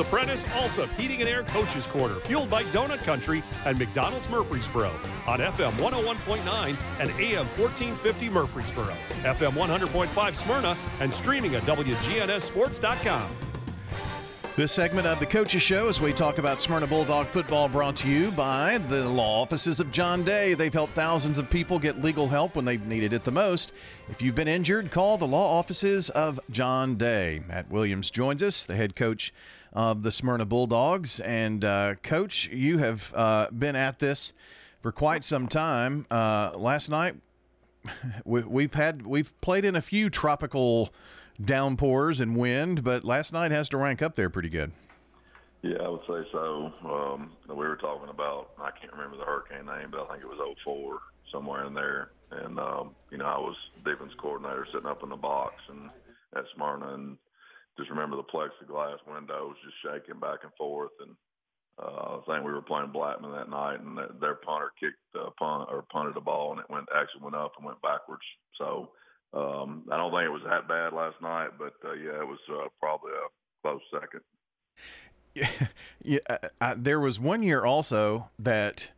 the Prentice Allsup Heating and Air Coaches Corner, fueled by Donut Country and McDonald's Murfreesboro on FM 101.9 and AM 1450 Murfreesboro, FM 100.5 Smyrna, and streaming at WGNSSports.com. This segment of the Coaches Show, as we talk about Smyrna Bulldog football, brought to you by the law offices of John Day. They've helped thousands of people get legal help when they've needed it the most. If you've been injured, call the law offices of John Day. Matt Williams joins us, the head coach of the Smyrna Bulldogs. And, uh, Coach, you have uh, been at this for quite some time. Uh, last night, we, we've had we've played in a few tropical downpours and wind, but last night has to rank up there pretty good. Yeah, I would say so. Um, we were talking about I can't remember the hurricane name, but I think it was 04 somewhere in there. And um, you know, I was defense coordinator sitting up in the box and at Smyrna, and just remember the plexiglass windows just shaking back and forth. And uh, I think we were playing Blackman that night, and their punter kicked uh, punt or punted a ball, and it went actually went up and went backwards. So um, I don't think it was that bad last night, but uh, yeah, it was uh, probably a close second. Yeah, yeah I, there was one year also that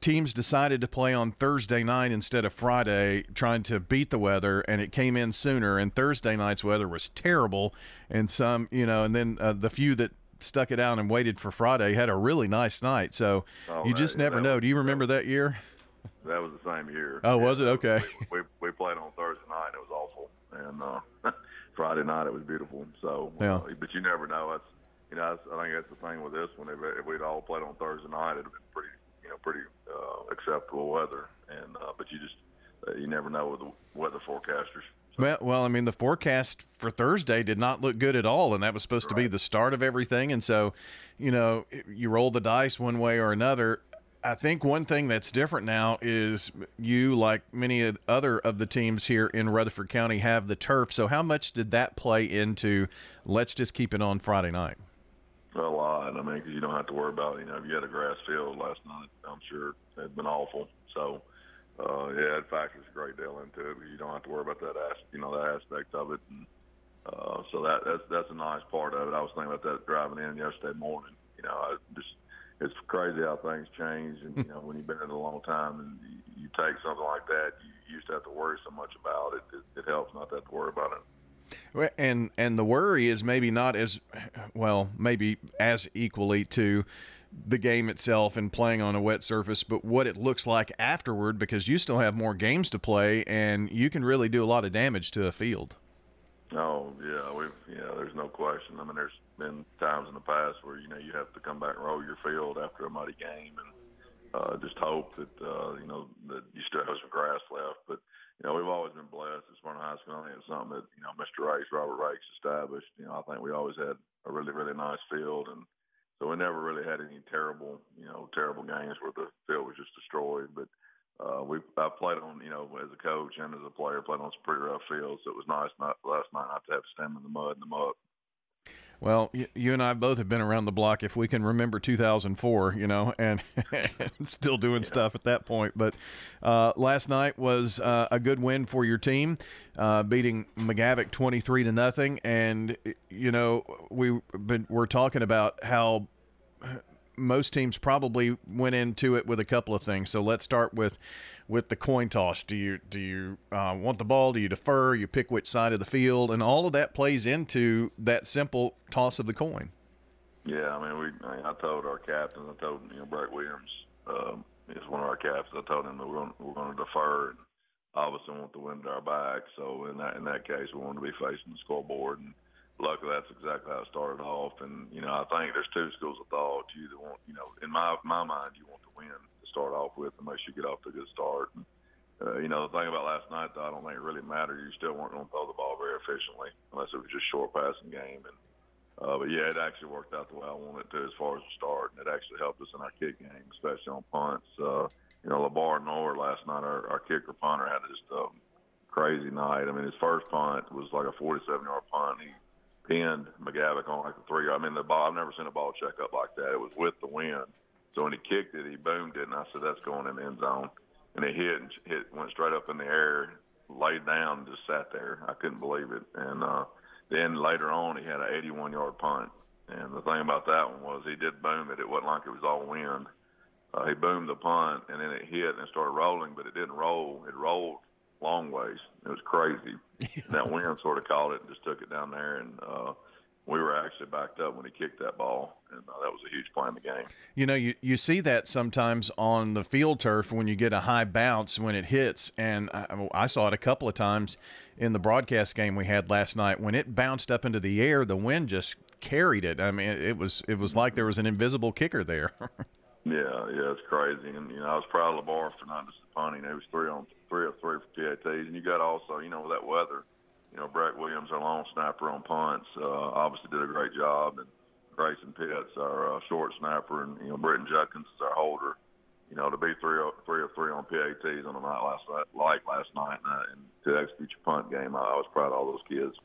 teams decided to play on Thursday night instead of Friday, trying to beat the weather, and it came in sooner. And Thursday night's weather was terrible, and some, you know, and then uh, the few that stuck it out and waited for Friday had a really nice night. So oh, you just never know. Was, Do you remember that, that year? That was the same year. Oh, yeah, was it? Okay. We, we, we played on Thursday night. It was awful, and uh, Friday night it was beautiful. So, yeah. Uh, but you never know. That's you know, that's, I think that's the thing with this one. If, if we'd all played on Thursday night, it'd have been pretty, pretty uh, acceptable weather. And uh, but you just uh, you never know with the weather forecasters. So. Well, well, I mean, the forecast for Thursday did not look good at all, and that was supposed right. to be the start of everything. And so, you know, you roll the dice one way or another. I think one thing that's different now is you, like many other of the teams here in Rutherford County, have the turf. So, how much did that play into let's just keep it on Friday night? A lot. I mean, because you don't have to worry about, you know, if you had a grass field last night, I'm sure it'd been awful. So, uh, yeah, it factors a great deal into it. You don't have to worry about that, as, you know, that aspect of it. And uh, so that that's that's a nice part of it. I was thinking about that driving in yesterday morning. You know, I just it's crazy how things change. And you know, when you've been in it a long time and you, you take something like that, you used to have to worry so much about it. It, it helps not to have to worry about it. And and the worry is maybe not as well, maybe as equally to the game itself and playing on a wet surface, but what it looks like afterward because you still have more games to play and you can really do a lot of damage to a field. Oh yeah, we've yeah. There's no question. I mean, there's been times in the past where you know you have to come back and roll your field after a muddy game, and uh, just hope that uh, you know that you still have some grass left. But you know, we've always been blessed at Smyrna High School. I think it's something that you know Mr. Race, Robert Rakes established. You know, I think we always had a really really nice field, and so we never really had any terrible you know terrible games where the field was just destroyed. But uh, we I played on, you know, as a coach and as a player, played on some pretty rough fields. So it was nice not last night not to have to stand in the mud and the muck. Well, you and I both have been around the block. If we can remember 2004, you know, and still doing yeah. stuff at that point. But uh, last night was uh, a good win for your team, uh, beating McGavock 23 to nothing. And you know, we been, we're talking about how most teams probably went into it with a couple of things. So let's start with with the coin toss. Do you do you uh, want the ball? Do you defer? You pick which side of the field, and all of that plays into that simple toss of the coin. Yeah, I mean, we. I, mean, I told our captain, I told you know Brett Williams, um, is one of our captains. I told him that we're going, we're going to defer, and obviously want the wind at our back. So in that in that case, we wanted to be facing the scoreboard and luckily that's exactly how it started off. And you know, I think there's two schools of thought. You either want, you know, in my my mind, you want to win to start off with and make sure you get off to a good start. And, uh, you know, the thing about last night, though, I don't think it really mattered. You still weren't going to throw the ball very efficiently unless it was just short passing game. And uh, but yeah, it actually worked out the way I wanted to as far as the start, and it actually helped us in our kick game, especially on punts. Uh, you know, Labar Noor last night, our, our kicker punter had just a crazy night. I mean, his first punt was like a 47 yard punt. He pinned McGavock on like the three. I mean, the ball. I've never seen a ball check up like that. It was with the wind. So when he kicked it, he boomed it, and I said, "That's going in the end zone." And it hit and hit went straight up in the air, laid down, and just sat there. I couldn't believe it. And uh, then later on, he had an 81 yard punt, And the thing about that one was he did boom it. It wasn't like it was all wind. Uh, he boomed the punt, and then it hit and started rolling, but it didn't roll. It rolled long ways. It was crazy. that wind sort of caught it and just took it down there, and uh, we were actually backed up when he kicked that ball, and uh, that was a huge play in the game. You know, you, you see that sometimes on the field turf when you get a high bounce when it hits, and I, I saw it a couple of times in the broadcast game we had last night. When it bounced up into the air, the wind just carried it. I mean, it was it was like there was an invisible kicker there. yeah, yeah, it's crazy, and you know, I was proud of Lamar for not disappointing. It was three on three of three for PATs, and you got also, you know, with that weather you know, Brett Williams, our long snapper on punts, uh, obviously did a great job, and Grayson Pitts, our uh, short snapper, and you know, Britton Judkins is our holder. You know, to be three or three or three on PATs on a night last night, like last night, and, uh, and to execute your punt game, I, I was proud of all those kids.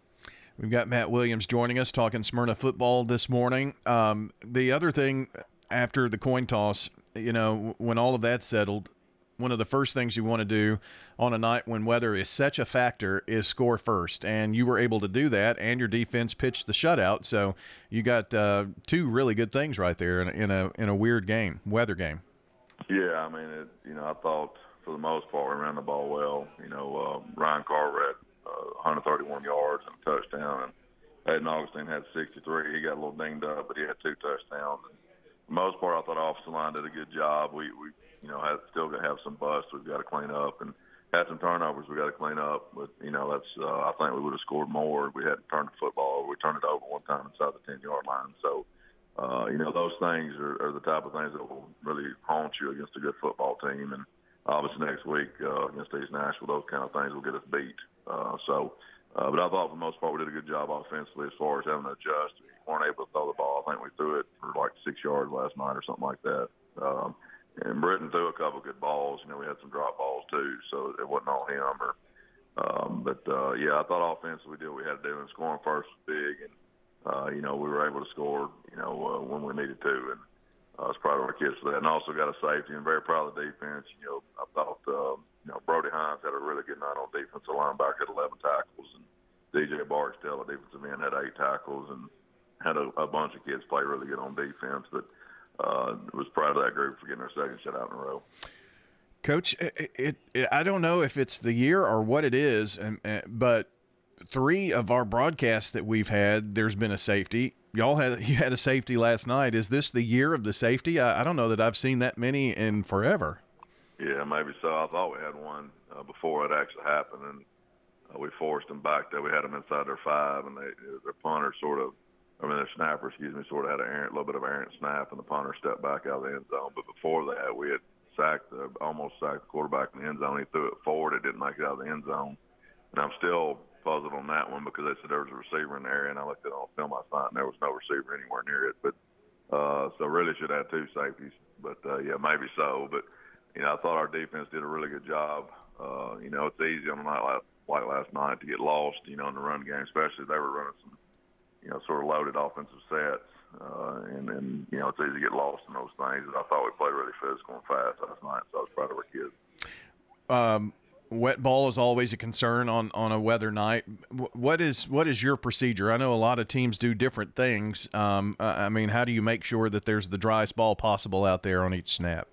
We've got Matt Williams joining us talking Smyrna football this morning. Um, the other thing after the coin toss, you know, when all of that settled, one of the first things you want to do on a night when weather is such a factor is score first. And you were able to do that, and your defense pitched the shutout. So you got uh, two really good things right there in a, in a in a weird game, weather game. Yeah, I mean, it, you know, I thought for the most part we ran the ball well. You know, uh, Ryan Carver had uh, 131 yards and a touchdown, and Hayden Augustine had 63. He got a little dinged up, but he had two touchdowns. And most part, I thought offensive line did a good job. We we you know, have, still going to have some busts we've got to clean up and had some turnovers we got to clean up. But, you know, that's, uh, I think we would have scored more if we hadn't turned the football. We turned it over one time inside the 10 yard line. So, uh, you know, those things are, are the type of things that will really haunt you against a good football team. And obviously next week uh, against East Nashville, those kind of things will get us beat. Uh, so, uh, but I thought for the most part we did a good job offensively as far as having to adjust. We weren't able to throw the ball. I think we threw it for like six yards last night or something like that. Um, and Britton threw a couple good balls. You know, we had some drop balls too, so it wasn't all him. Or, um, but uh, yeah, I thought offensively we did what we had to do, and scoring first was big, and uh, you know we were able to score, you know, uh, when we needed to, and I was proud of our kids for that, and also got a safety, and very proud of the defense. You know, I thought uh, you know Brody Hines had a really good night on defense. The linebacker had 11 tackles, and DJ Barksdale, a defensive end, had eight tackles, and had a, a bunch of kids play really good on defense, but uh, was proud of that group for getting our second shutout in a row. Coach, it, it, it, I don't know if it's the year or what it is, and, but three of our broadcasts that we've had, there's been a safety. Y'all had you had a safety last night. Is this the year of the safety? I, I don't know that I've seen that many in forever. Yeah, maybe so. I thought we had one uh, before it actually happened, and uh, we forced them back there. We had them inside their five, and they, their punter sort of I mean, the snapper, excuse me, sort of had a errant, little bit of errant snap, and the punter stepped back out of the end zone. But before that, we had sacked, the, almost sacked the quarterback in the end zone. He threw it forward. It didn't make it out of the end zone. And I'm still puzzled on that one because they said there was a receiver in the area, and I looked at it on film last night, and there was no receiver anywhere near it. But uh, so really should have two safeties. But uh, yeah, maybe so. But you know, I thought our defense did a really good job. Uh, you know, it's easy on a night like, like last night to get lost. You know, in the run game, especially they were running some you know, sort of loaded offensive sets. Uh, and, and, you know, it's easy to get lost in those things. And I thought we played really physical and fast last night, so I was proud of our kids. Um, wet ball is always a concern on, on a weather night. What is what is your procedure? I know a lot of teams do different things. Um, I mean, how do you make sure that there's the driest ball possible out there on each snap?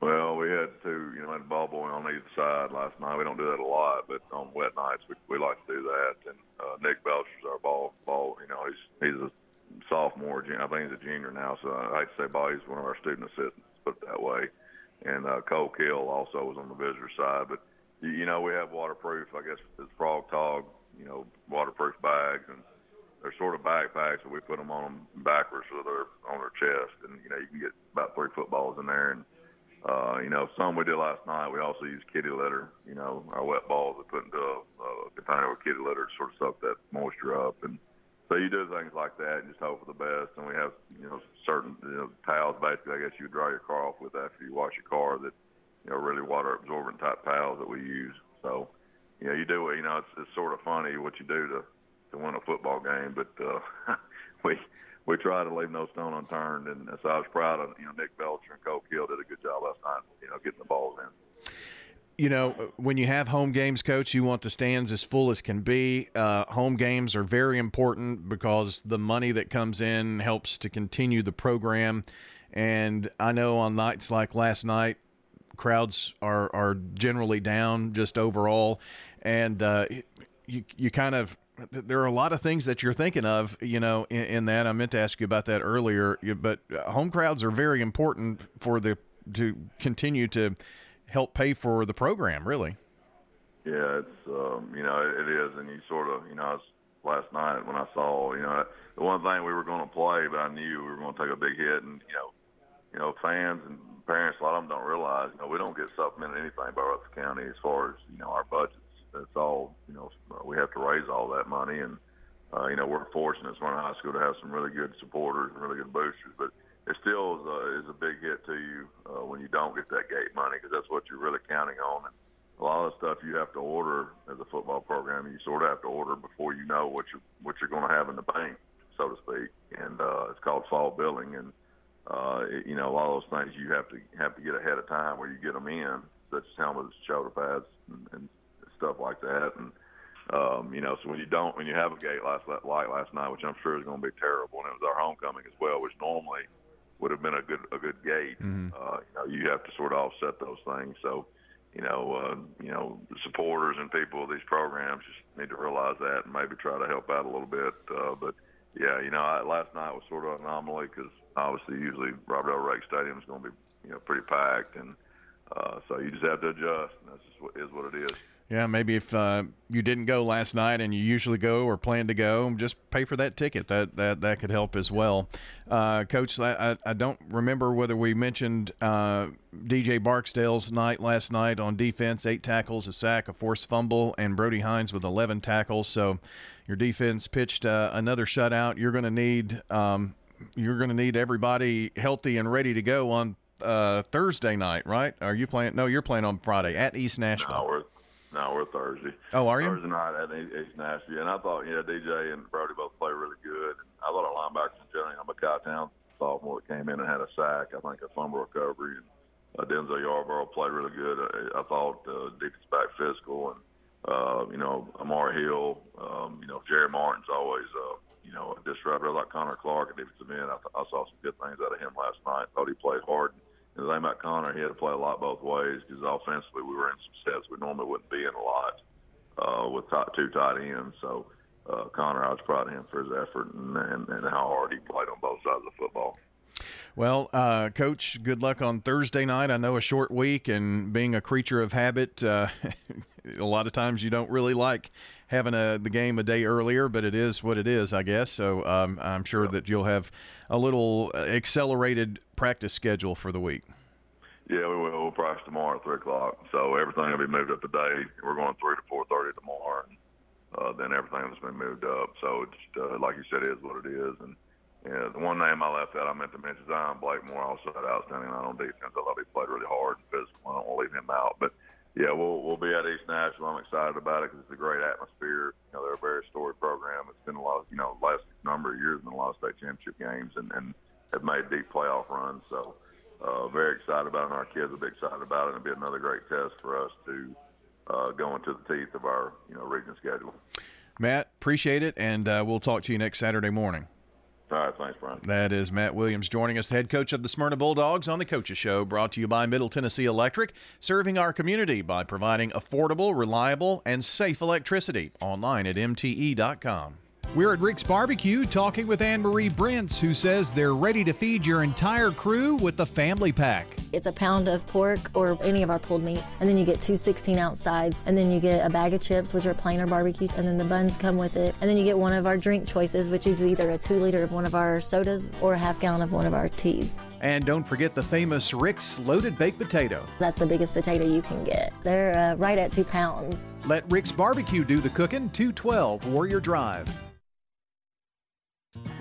Well, we had two, you know, had a ball boy on either side last night. We don't do that a lot, but on wet nights we we like to do that. And uh, Nick Belcher's our ball ball. You know, he's he's a sophomore. I think he's a junior now. So I hate to say ball. He's one of our student assistants. Put it that way. And uh, Cole Kill also was on the visitor side. But you know, we have waterproof. I guess it's frog tog. You know, waterproof bags and they're sort of backpacks, but we put them on them backwards so they're on their chest, and you know you can get about three footballs in there, and uh, you know, some we did last night. We also use kitty litter. You know, our wet balls we put into a, a container with kitty litter to sort of soak that moisture up. And so you do things like that and just hope for the best. And we have, you know, certain you know, towels basically, I guess you dry your car off with after you wash your car that, you know, really water absorbent type towels that we use. So, you know, you do it, you know, it's, it's sort of funny what you do to, to win a football game, but, uh, we, we try to leave no stone unturned. And so I was proud of you know Nick Belcher and Cole Kill did a good job last night. You know, getting the balls in. you know, when you have home games, coach, you want the stands as full as can be. Uh, home games are very important because the money that comes in helps to continue the program. And I know on nights like last night, crowds are, are generally down just overall. And uh, you, you kind of there are a lot of things that you're thinking of, you know, in, in, that. I meant to ask you about that earlier, but home crowds are very important for the to continue to help pay for the program, really. Yeah, it's um, you know it, is, and you sort of you know last night when I saw you know the one thing we were going to play, but I knew we were going to take a big hit, and you know you know fans and parents a lot of them don't realize you know we don't get supplemented anything by Rutherford County as far as you know our budgets. It's all you know we have to raise all that money, and uh, you know we're fortunate as Smyrna High School to have some really good supporters and really good boosters, but it still is a, is a big hit to you uh, when you don't get that gate money because that's what you're really counting on. And a lot of stuff you have to order as a football program, you sort of have to order before you know what you what you're going to have in the bank, so to speak. And uh, it's called fall billing, and uh, it, you know a lot of those things you have to have to get ahead of time where you get them in, such as helmets, shoulder pads, and, and stuff like that. And um, you know, so when you don't, when you have a gate last like last night, which I'm sure is going to be terrible, and it was our homecoming as well, which normally would have been a good a good gate. Mm-hmm. Uh, you know, you have to sort of offset those things. So, you know, uh, you know, the supporters and people of these programs just need to realize that and maybe try to help out a little bit. Uh, but yeah, you know, I, last night was sort of an anomaly because obviously usually Robert L. Rake Stadium is going to be you know pretty packed, and uh, so you just have to adjust. And that's just what is what it is. Yeah, maybe if uh, you didn't go last night and you usually go or plan to go, just pay for that ticket. That that that could help as well. Uh, Coach, I, I don't remember whether we mentioned uh, DJ Barksdale's night last night on defense: eight tackles, a sack, a forced fumble, and Brody Hines with 11 tackles. So your defense pitched uh, another shutout. You're going to need um, you're going to need everybody healthy and ready to go on uh, Thursday night, right? Are you playing? No, you're playing on Friday at East Nashville. No, no, we're Thursday. Oh, are you? Thursday night at East Nashville. And I thought, yeah, DJ and Brody both play really good. I thought our linebackers in general, you Town sophomore that came in and had a sack, I think a fumble recovery, and uh, Denzel Yarborough played really good. I, I thought uh, defense back physical, and uh, you know Amari Hill, um, you know Jerry Martin's always uh, you know a disruptor like Connor Clark at defensive end. I, th- I saw some good things out of him last night. Thought he played hard. And, the thing about Connor, he had to play a lot both ways because offensively we were in some sets we normally wouldn't be in a lot uh, with top, two tight ends. So uh, Connor, I was proud of him for his effort and, and, and how hard he played on both sides of the football. Well, uh, Coach, good luck on Thursday night. I know a short week, and being a creature of habit, uh, a lot of times you don't really like having a, the game a day earlier, but it is what it is, I guess. So um, I'm sure that you'll have a little accelerated practice schedule for the week. Yeah, we will. We'll practice tomorrow at three o'clock. So everything will be moved up today. We're going three to four thirty tomorrow, and uh, then everything has been moved up. So it's uh, like you said, it is what it is. And yeah, the one name I left out, I meant to mention is Zion Blakemore also had outstanding on defense. I thought he played really hard and physical. I don't want to leave him out, but yeah, we'll we'll be at East Nashville. I'm excited about it because it's a great atmosphere. You know, they're a very storied program. It's been a lot, of, you know, last number of years, been a lot of state championship games, and and have made deep playoff runs. So, uh, very excited about it. And our kids will be excited about it. It'll be another great test for us to uh, go into the teeth of our you know region schedule. Matt, appreciate it, and uh, we'll talk to you next Saturday morning. All right, thanks, Brian. That is Matt Williams joining us, head coach of the Smyrna Bulldogs on the Coaches Show, brought to you by Middle Tennessee Electric, serving our community by providing affordable, reliable, and safe electricity. Online at MTE.com. We're at Rick's Barbecue talking with Anne Marie Brents, who says they're ready to feed your entire crew with the family pack. It's a pound of pork or any of our pulled meats, and then you get two 16 ounce sides, and then you get a bag of chips, which are plain or barbecue, and then the buns come with it. And then you get one of our drink choices, which is either a two liter of one of our sodas or a half gallon of one of our teas. And don't forget the famous Rick's loaded baked potato. That's the biggest potato you can get. They're uh, right at two pounds. Let Rick's Barbecue do the cooking, 212 Warrior Drive.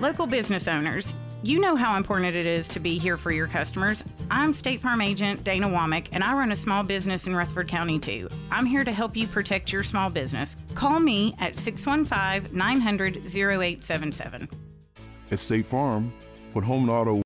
Local business owners, you know how important it is to be here for your customers. I'm State Farm Agent Dana Womack, and I run a small business in Rutherford County too. I'm here to help you protect your small business. Call me at 615 900 0877. At State Farm, when home and auto